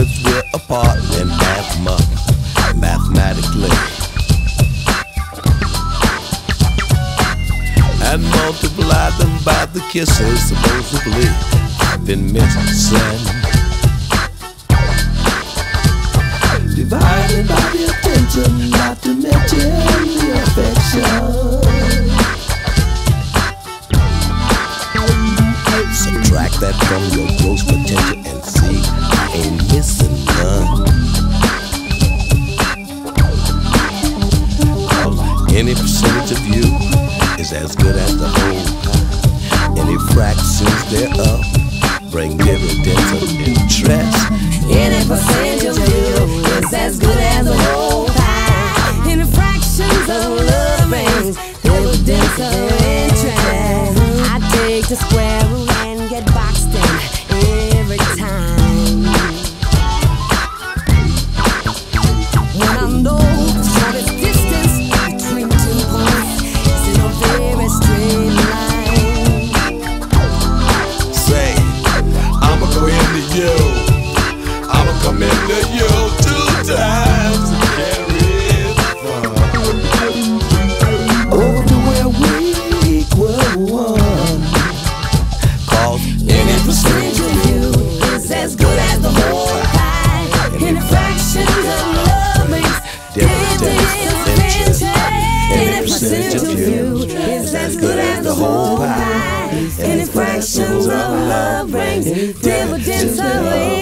add them up mathematically. And multiply them by the kisses supposedly been missing. Divided by the attention, not to mention the affection. Subtract that from your gross potential and as good as the whole. Any fractions thereof bring dividends of interest. Any percentage of you is as good as a whole pie. Any fractions of love brings dividends of interest. I take the square root love brings eh?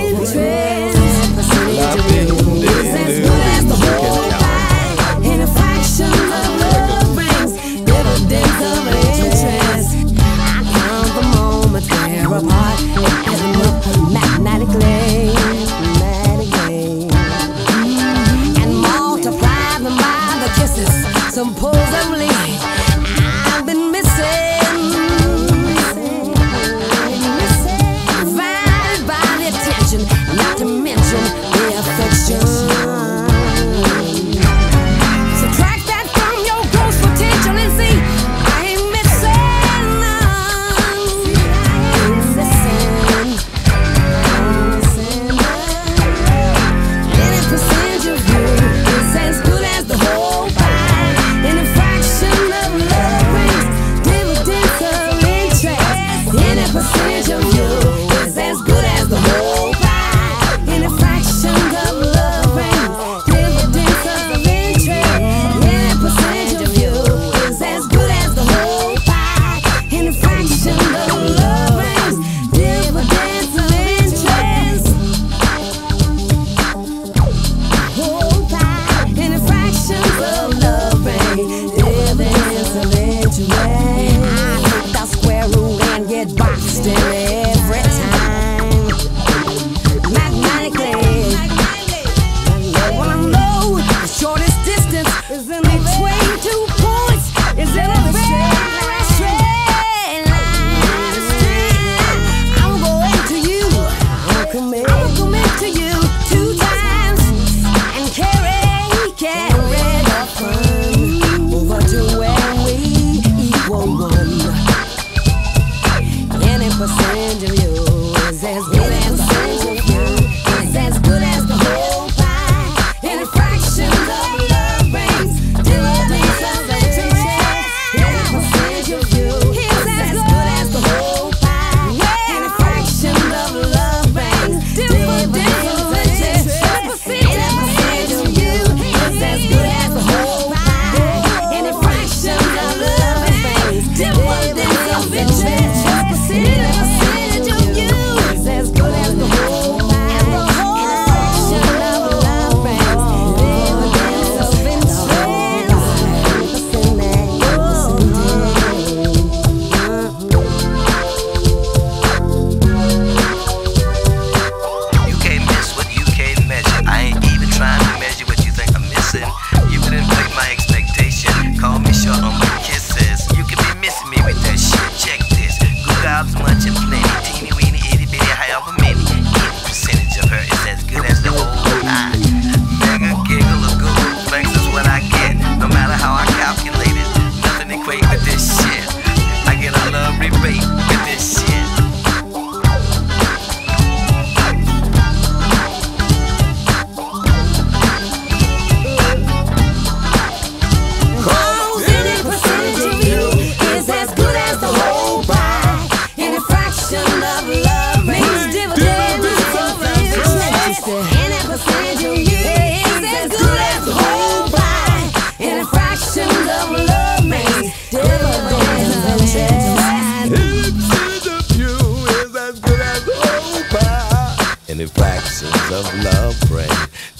blessings of love bring,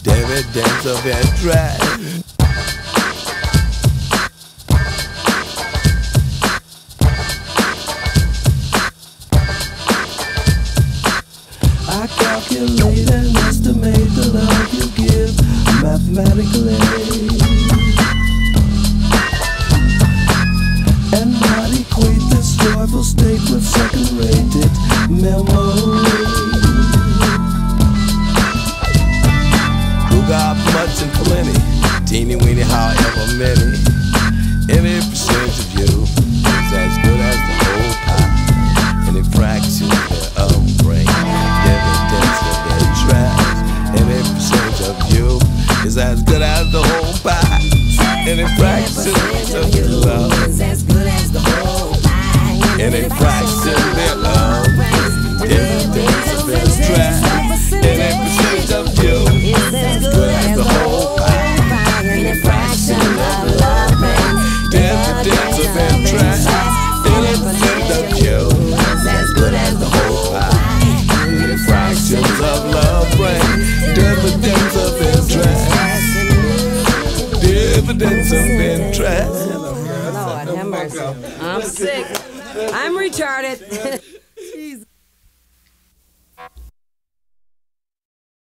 dividends of interest. I calculate and estimate the love you give, mathematically. Many. Any percentage of you is as good as the whole pie. Any fraction thereof bring dividends of interest. Any percentage of you is as good as the whole pie. Any fraction of your love. Any fraction Of interest. Lord have mercy. I'm sick. I'm retarded.